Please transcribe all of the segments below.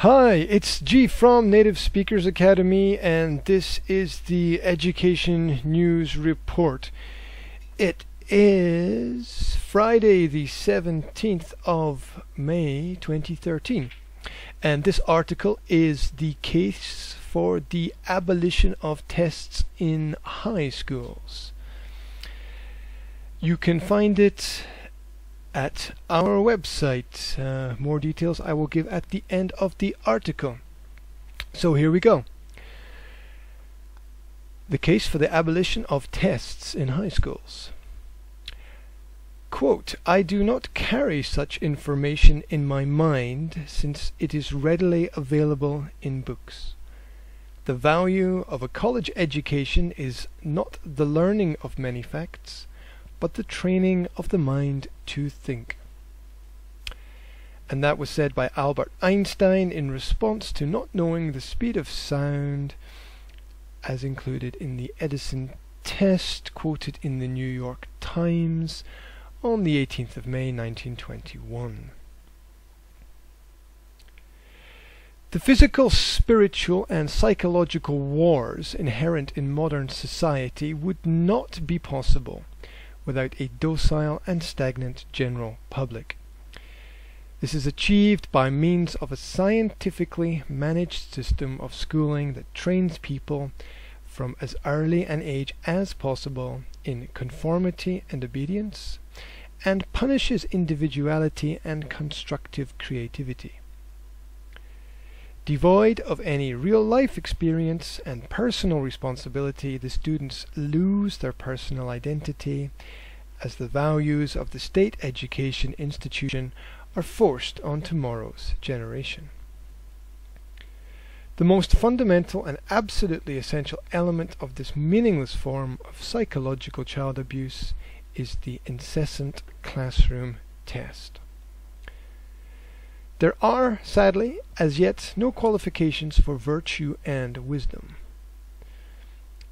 Hi, it's G from Native Speakers Academy, and this is the Education News Report. It is Friday, the 17th of May 2013, and this article is the case for the abolition of tests in high schools. You can find it at our website. Uh, more details I will give at the end of the article. So here we go. The case for the abolition of tests in high schools. Quote, I do not carry such information in my mind since it is readily available in books. The value of a college education is not the learning of many facts, but the training of the mind to think. And that was said by Albert Einstein in response to not knowing the speed of sound as included in the Edison test quoted in the New York Times on the 18th of May 1921. The physical, spiritual, and psychological wars inherent in modern society would not be possible without a docile and stagnant general public. This is achieved by means of a scientifically managed system of schooling that trains people from as early an age as possible in conformity and obedience, and punishes individuality and constructive creativity. Devoid of any real life experience and personal responsibility, the students lose their personal identity as the values of the state education institution are forced on tomorrow's generation. The most fundamental and absolutely essential element of this meaningless form of psychological child abuse is the incessant classroom test. There are, sadly, as yet no qualifications for virtue and wisdom.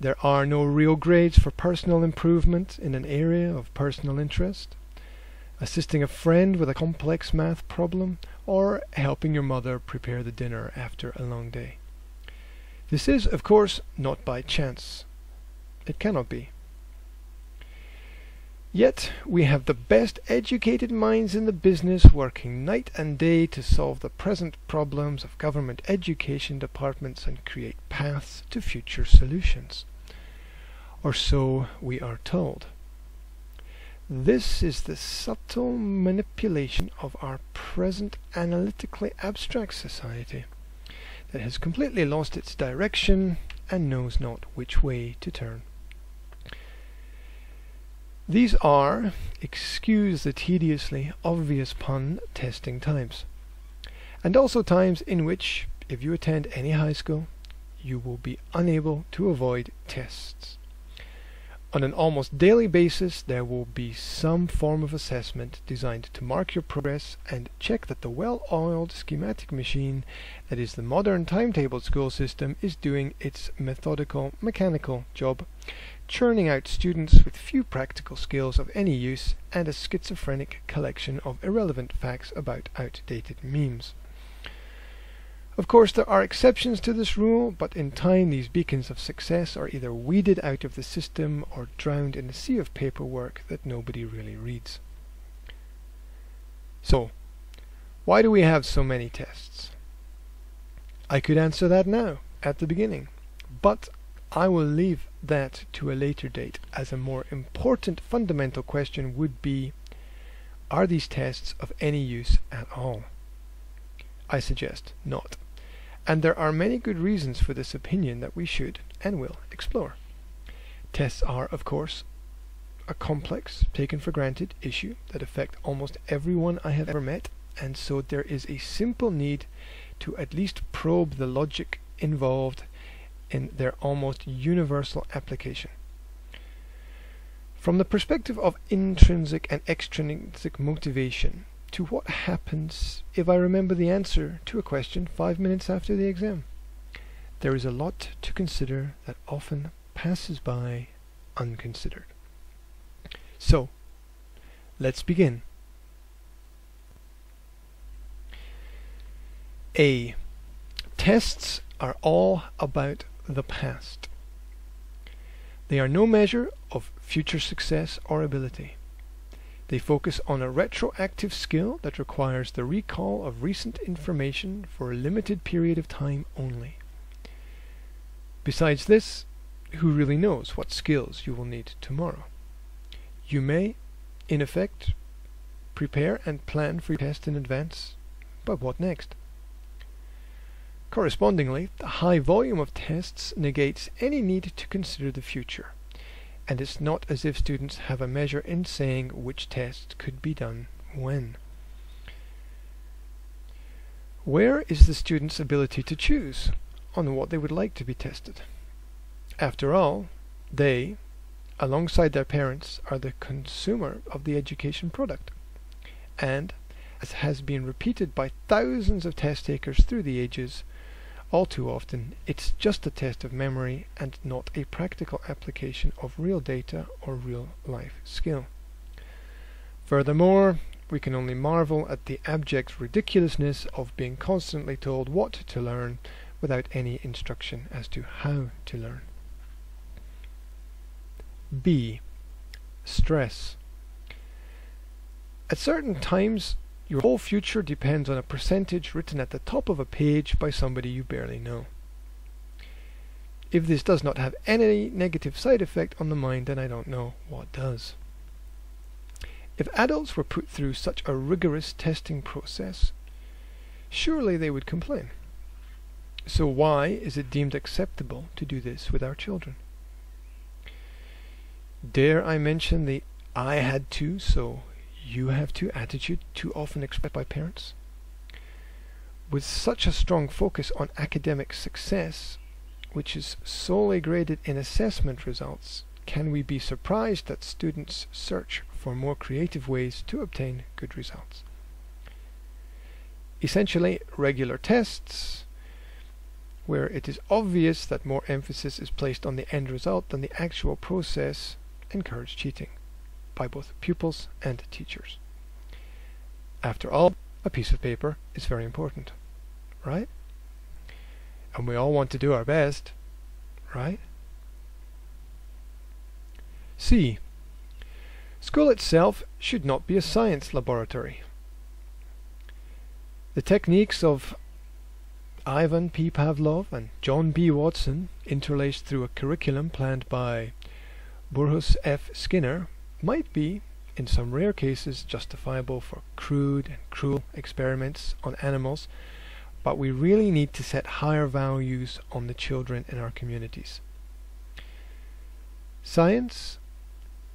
There are no real grades for personal improvement in an area of personal interest, assisting a friend with a complex math problem, or helping your mother prepare the dinner after a long day. This is, of course, not by chance. It cannot be. Yet we have the best educated minds in the business working night and day to solve the present problems of government education departments and create paths to future solutions. Or so we are told. This is the subtle manipulation of our present analytically abstract society that has completely lost its direction and knows not which way to turn. These are, excuse the tediously obvious pun, testing times. And also times in which, if you attend any high school, you will be unable to avoid tests. On an almost daily basis, there will be some form of assessment designed to mark your progress and check that the well-oiled schematic machine that is the modern timetabled school system is doing its methodical, mechanical job churning out students with few practical skills of any use and a schizophrenic collection of irrelevant facts about outdated memes. Of course, there are exceptions to this rule, but in time these beacons of success are either weeded out of the system or drowned in a sea of paperwork that nobody really reads. So, why do we have so many tests? I could answer that now, at the beginning, but I will leave that to a later date as a more important fundamental question would be are these tests of any use at all? I suggest not. And there are many good reasons for this opinion that we should and will explore. Tests are, of course, a complex, taken for granted issue that affect almost everyone I have ever met, and so there is a simple need to at least probe the logic involved in their almost universal application. From the perspective of intrinsic and extrinsic motivation, to what happens if I remember the answer to a question five minutes after the exam? There is a lot to consider that often passes by unconsidered. So, let's begin. A. Tests are all about the past. They are no measure of future success or ability. They focus on a retroactive skill that requires the recall of recent information for a limited period of time only. Besides this, who really knows what skills you will need tomorrow? You may, in effect, prepare and plan for your test in advance, but what next? Correspondingly, the high volume of tests negates any need to consider the future, and it's not as if students have a measure in saying which tests could be done when. Where is the student's ability to choose on what they would like to be tested? After all, they, alongside their parents, are the consumer of the education product. And, as has been repeated by thousands of test takers through the ages, all too often, it's just a test of memory and not a practical application of real data or real life skill. Furthermore, we can only marvel at the abject ridiculousness of being constantly told what to learn without any instruction as to how to learn. B. Stress. At certain times, your whole future depends on a percentage written at the top of a page by somebody you barely know. If this does not have any negative side effect on the mind, then I don't know what does. If adults were put through such a rigorous testing process, surely they would complain. So why is it deemed acceptable to do this with our children? Dare I mention the I had to, so you have to attitude too often expressed by parents? With such a strong focus on academic success, which is solely graded in assessment results, can we be surprised that students search for more creative ways to obtain good results? Essentially, regular tests, where it is obvious that more emphasis is placed on the end result than the actual process, encourage cheating by both pupils and teachers. After all, a piece of paper is very important, right? And we all want to do our best, right? C. School itself should not be a science laboratory. The techniques of Ivan P. Pavlov and John B. Watson, interlaced through a curriculum planned by Burrhus F. Skinner, might be, in some rare cases, justifiable for crude and cruel experiments on animals, but we really need to set higher values on the children in our communities. Science,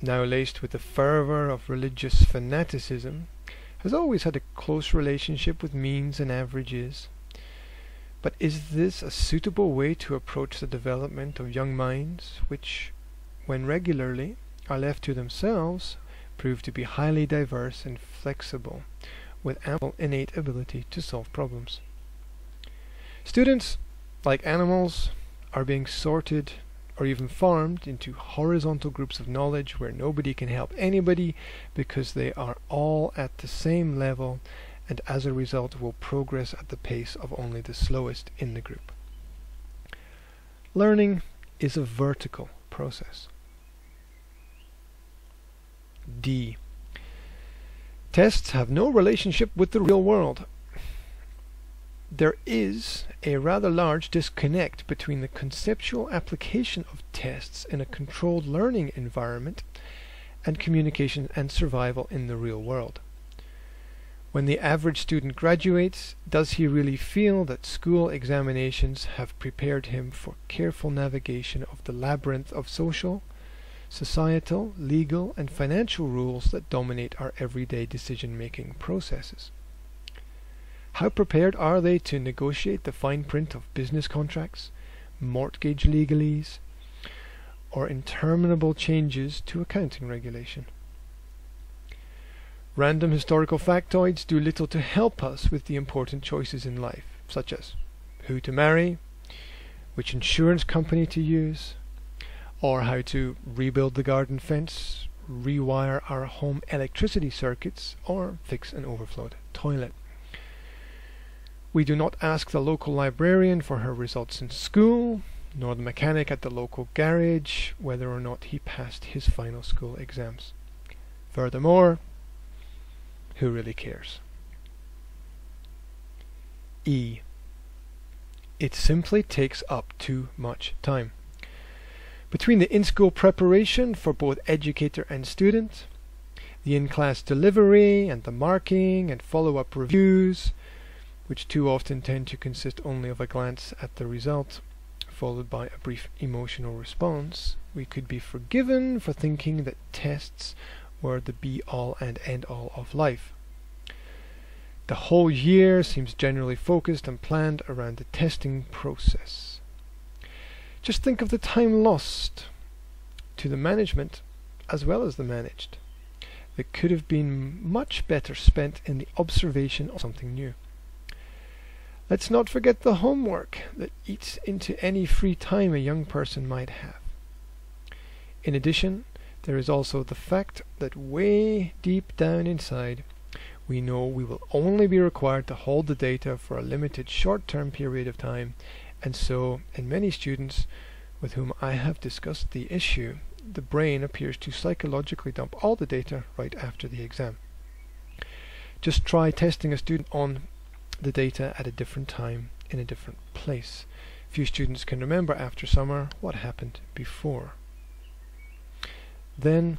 now laced with the fervour of religious fanaticism, has always had a close relationship with means and averages. But is this a suitable way to approach the development of young minds, which, when regularly are left to themselves, prove to be highly diverse and flexible, with ample innate ability to solve problems. Students, like animals, are being sorted or even farmed into horizontal groups of knowledge where nobody can help anybody because they are all at the same level and as a result will progress at the pace of only the slowest in the group. Learning is a vertical process. D. Tests have no relationship with the real world. There is a rather large disconnect between the conceptual application of tests in a controlled learning environment and communication and survival in the real world. When the average student graduates, does he really feel that school examinations have prepared him for careful navigation of the labyrinth of social, societal, legal, and financial rules that dominate our everyday decision-making processes. How prepared are they to negotiate the fine print of business contracts, mortgage legalese, or interminable changes to accounting regulation? Random historical factoids do little to help us with the important choices in life, such as who to marry, which insurance company to use, or how to rebuild the garden fence, rewire our home electricity circuits, or fix an overflowed toilet. We do not ask the local librarian for her results in school, nor the mechanic at the local garage whether or not he passed his final school exams. Furthermore, who really cares? E. It simply takes up too much time. Between the in-school preparation for both educator and student, the in-class delivery and the marking and follow-up reviews, which too often tend to consist only of a glance at the result, followed by a brief emotional response, we could be forgiven for thinking that tests were the be-all and end-all of life. The whole year seems generally focused and planned around the testing process. Just think of the time lost to the management as well as the managed that could have been much better spent in the observation of something new. Let's not forget the homework that eats into any free time a young person might have. In addition, there is also the fact that way deep down inside we know we will only be required to hold the data for a limited short-term period of time and so in many students with whom I have discussed the issue the brain appears to psychologically dump all the data right after the exam. Just try testing a student on the data at a different time in a different place. Few students can remember after summer what happened before. Then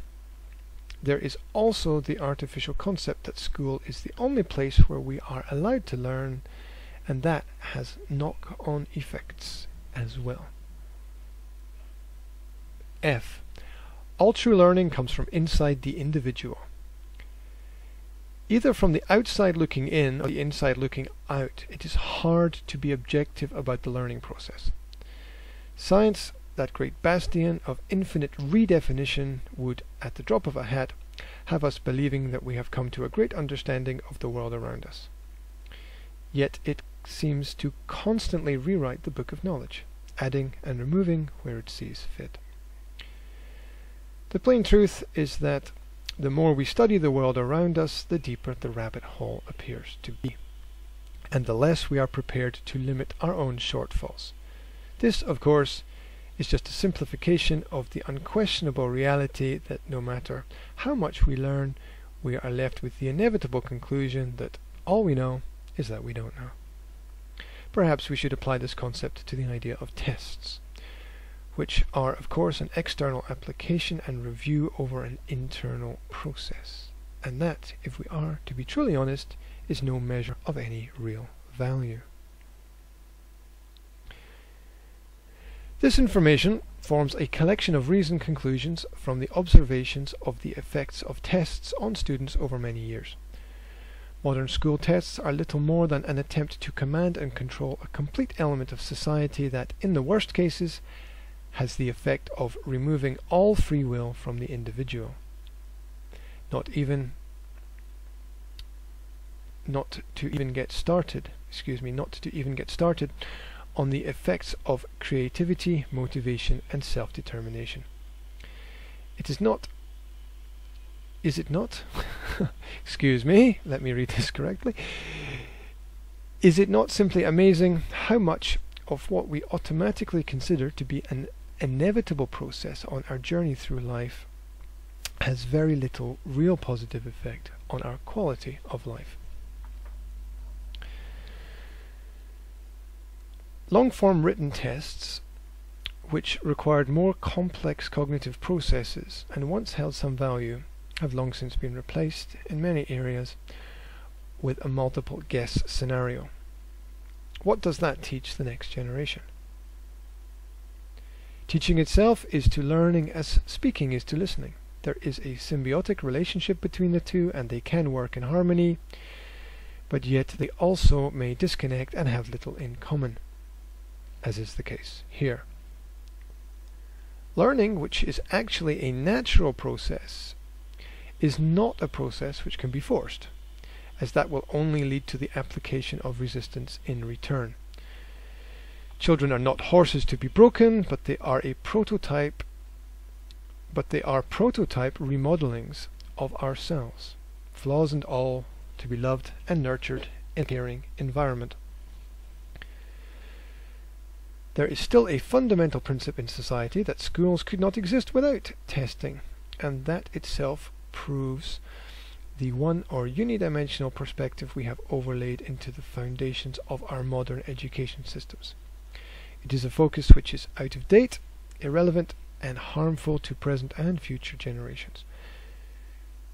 there is also the artificial concept that school is the only place where we are allowed to learn, and that has knock-on effects as well. F. All true learning comes from inside the individual. Either from the outside looking in or the inside looking out, it is hard to be objective about the learning process. Science that great bastion of infinite redefinition would, at the drop of a hat, have us believing that we have come to a great understanding of the world around us. Yet it seems to constantly rewrite the book of knowledge, adding and removing where it sees fit. The plain truth is that the more we study the world around us, the deeper the rabbit hole appears to be, and the less we are prepared to limit our own shortfalls. This, of course, is just a simplification of the unquestionable reality that no matter how much we learn, we are left with the inevitable conclusion that all we know is that we don't know. Perhaps we should apply this concept to the idea of tests, which are of course an external application and review over an internal process. And that, if we are to be truly honest, is no measure of any real value. This information forms a collection of reasoned conclusions from the observations of the effects of tests on students over many years. Modern school tests are little more than an attempt to command and control a complete element of society that, in the worst cases, has the effect of removing all free will from the individual. Not even not to even get started, excuse me, not to even get started on the effects of creativity, motivation and self-determination. It is not is it not? Excuse me, let me read this correctly. Is it not simply amazing how much of what we automatically consider to be an inevitable process on our journey through life has very little real positive effect on our quality of life? Long-form written tests, which required more complex cognitive processes and once held some value, have long since been replaced in many areas with a multiple guess scenario. What does that teach the next generation? Teaching itself is to learning as speaking is to listening. There is a symbiotic relationship between the two and they can work in harmony, but yet they also may disconnect and have little in common as is the case here. Learning, which is actually a natural process, is not a process which can be forced, as that will only lead to the application of resistance in return. Children are not horses to be broken, but they are a prototype but they are prototype remodelings of ourselves, flaws and all, to be loved and nurtured in a caring environment. There is still a fundamental principle in society that schools could not exist without testing, and that itself proves the one or unidimensional perspective we have overlaid into the foundations of our modern education systems. It is a focus which is out of date, irrelevant, and harmful to present and future generations.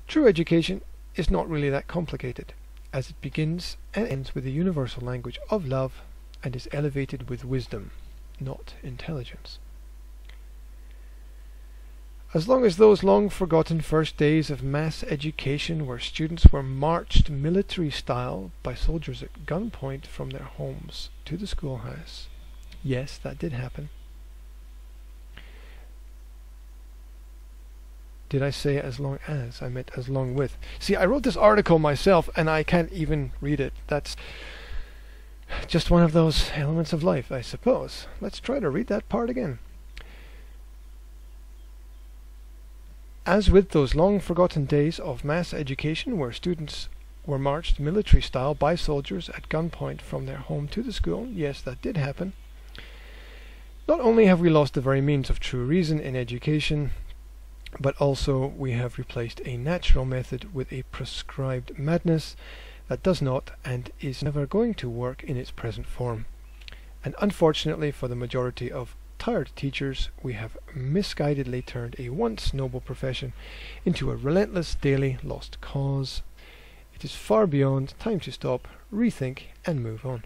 True education is not really that complicated, as it begins and ends with the universal language of love and is elevated with wisdom, not intelligence. As long as those long forgotten first days of mass education where students were marched military style by soldiers at gunpoint from their homes to the schoolhouse. Yes, that did happen. Did I say as long as? I meant as long with. See, I wrote this article myself and I can't even read it. That's just one of those elements of life, I suppose. Let's try to read that part again. As with those long forgotten days of mass education where students were marched military style by soldiers at gunpoint from their home to the school, yes, that did happen. Not only have we lost the very means of true reason in education, but also we have replaced a natural method with a prescribed madness that does not and is never going to work in its present form. And unfortunately for the majority of tired teachers, we have misguidedly turned a once noble profession into a relentless daily lost cause. It is far beyond time to stop, rethink, and move on.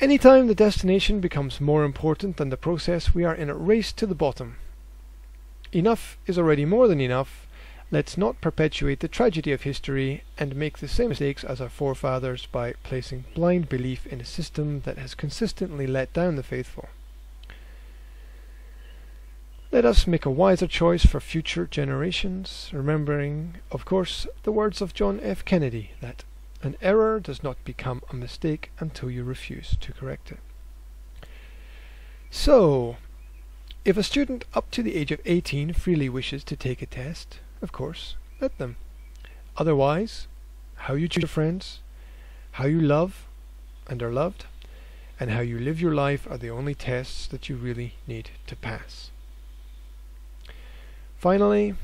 Anytime the destination becomes more important than the process, we are in a race to the bottom. Enough is already more than enough, Let's not perpetuate the tragedy of history and make the same mistakes as our forefathers by placing blind belief in a system that has consistently let down the faithful. Let us make a wiser choice for future generations, remembering, of course, the words of John F. Kennedy that an error does not become a mistake until you refuse to correct it. So, if a student up to the age of 18 freely wishes to take a test, of course, let them. Otherwise, how you choose your friends, how you love and are loved, and how you live your life are the only tests that you really need to pass. Finally,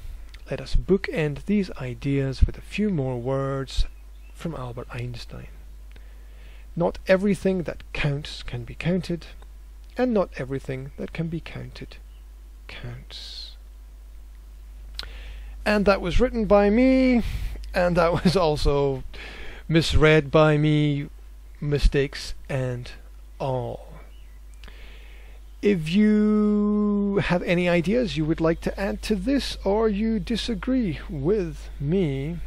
let us bookend these ideas with a few more words from Albert Einstein. Not everything that counts can be counted, and not everything that can be counted counts and that was written by me, and that was also misread by me, mistakes and all. If you have any ideas you would like to add to this, or you disagree with me,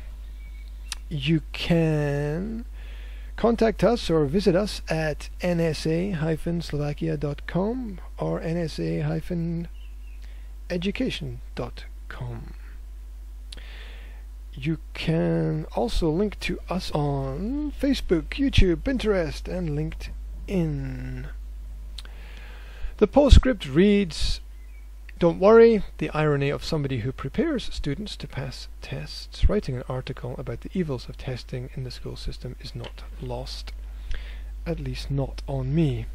you can contact us or visit us at nsa-slovakia.com or nsa-education.com. You can also link to us on Facebook, YouTube, Pinterest, and LinkedIn. The postscript reads Don't worry, the irony of somebody who prepares students to pass tests writing an article about the evils of testing in the school system is not lost. At least not on me.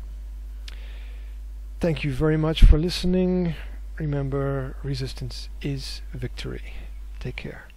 Thank you very much for listening. Remember, resistance is victory. Take care.